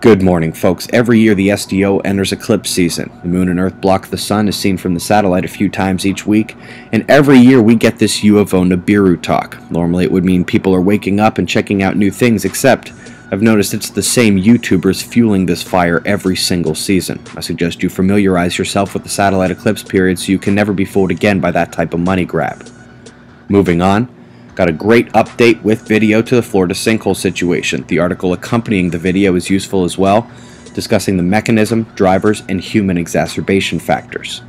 Good morning, folks. Every year the SDO enters eclipse season. The moon and Earth block the sun, as seen from the satellite a few times each week, and every year we get this UFO Nibiru talk. Normally it would mean people are waking up and checking out new things, except I've noticed it's the same YouTubers fueling this fire every single season. I suggest you familiarize yourself with the satellite eclipse period so you can never be fooled again by that type of money grab. Moving on, Got a great update with video to the Florida sinkhole situation. The article accompanying the video is useful as well, discussing the mechanism, drivers, and human exacerbation factors.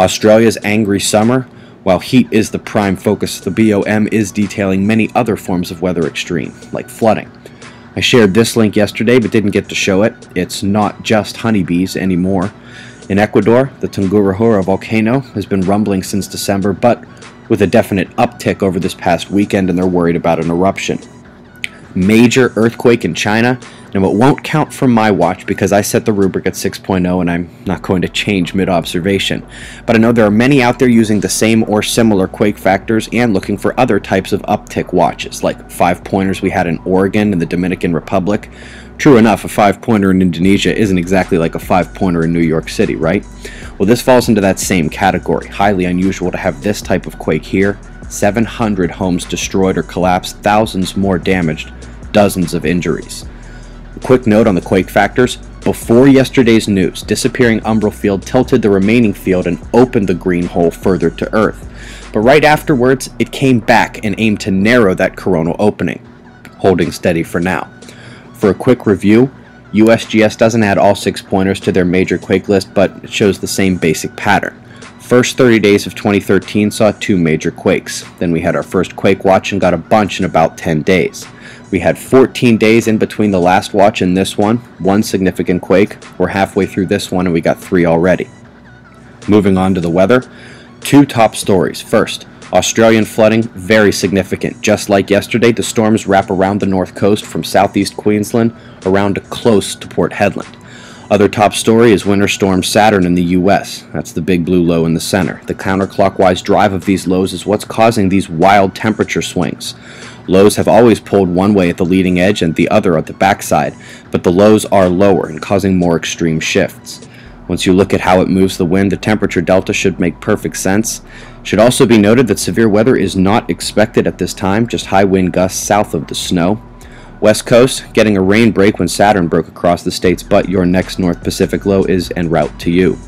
Australia's angry summer, while heat is the prime focus, the BOM is detailing many other forms of weather extreme, like flooding. I shared this link yesterday but didn't get to show it. It's not just honeybees anymore. In Ecuador, the Tungurahua volcano has been rumbling since December, but with a definite uptick over this past weekend, and they're worried about an eruption. Major earthquake in China, Now, it won't count from my watch because I set the rubric at 6.0 and I'm not going to change mid observation. But I know there are many out there using the same or similar quake factors and looking for other types of uptick watches, like five pointers we had in Oregon and the Dominican Republic. True enough, a five pointer in Indonesia isn't exactly like a five pointer in New York City, right? Well, this falls into that same category. Highly unusual to have this type of quake here. 700 homes destroyed or collapsed, thousands more damaged, dozens of injuries. A quick note on the quake factors. Before yesterday's news, disappearing umbral field tilted the remaining field and opened the green hole further to Earth. But right afterwards, it came back and aimed to narrow that coronal opening, holding steady for now. For a quick review, USGS doesn't add all six pointers to their major quake list, but it shows the same basic pattern. First 30 days of 2013 saw two major quakes. Then we had our first quake watch and got a bunch in about 10 days. We had 14 days in between the last watch and this one, one significant quake. We're halfway through this one and we got three already. Moving on to the weather, two top stories. First, Australian flooding, very significant. Just like yesterday, the storms wrap around the north coast from southeast Queensland around close to Port Hedland. Other top story is Winter Storm Saturn in the U.S. That's the big blue low in the center. The counterclockwise drive of these lows is what's causing these wild temperature swings. Lows have always pulled one way at the leading edge and the other at the backside, but the lows are lower and causing more extreme shifts. Once you look at how it moves the wind, the temperature delta should make perfect sense. Should also be noted that severe weather is not expected at this time, just high wind gusts south of the snow. West Coast, getting a rain break when Saturn broke across the states, but your next North Pacific low is en route to you.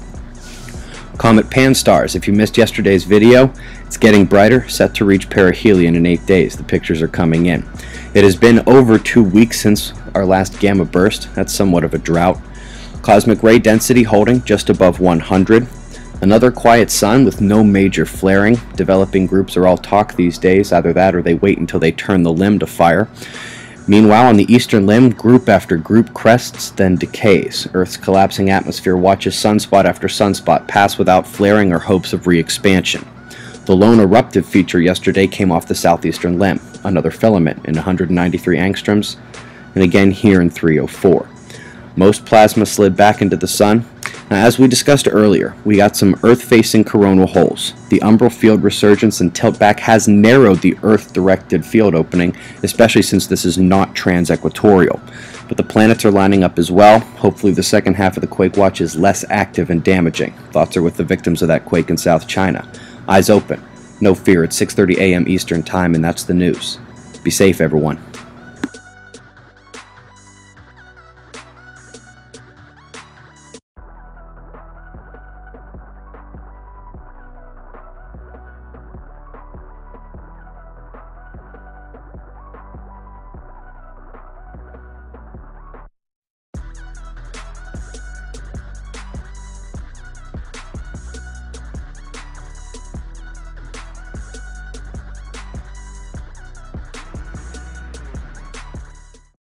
Comet Pan-STARRS, if you missed yesterday's video, it's getting brighter, set to reach perihelion in 8 days. The pictures are coming in. It has been over 2 weeks since our last gamma burst. That's somewhat of a drought. Cosmic ray density holding just above 100. Another quiet sun with no major flaring. Developing groups are all talk these days, either that or they wait until they turn the limb to fire. Meanwhile, on the eastern limb, group after group crests, then decays. Earth's collapsing atmosphere watches sunspot after sunspot pass without flaring or hopes of re expansion. The lone eruptive feature yesterday came off the southeastern limb, another filament in 193 angstroms, and again here in 304. Most plasma slid back into the sun. Now, as we discussed earlier, we got some Earth-facing coronal holes. The umbral field resurgence and tilt back has narrowed the Earth-directed field opening, especially since this is not trans-equatorial. But the planets are lining up as well. Hopefully the second half of the quake watch is less active and damaging. Thoughts are with the victims of that quake in South China. Eyes open. No fear, it's 6.30 a.m. Eastern Time, and that's the news. Be safe, everyone.